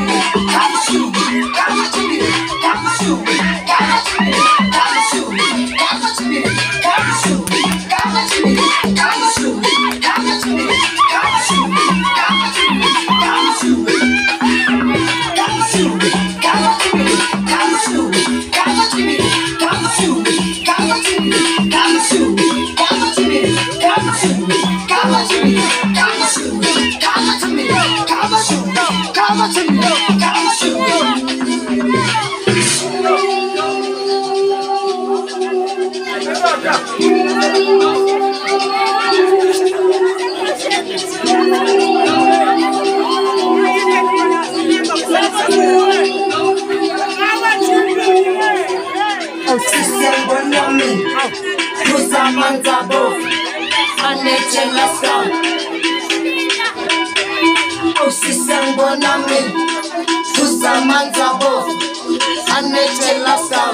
Come on to me, come on to me, come on to me, come on to me. anlatılmıyor, anlaşılmıyor. Officiel bonhomme, nous sommes en system bonami tusamanza bof anetelaska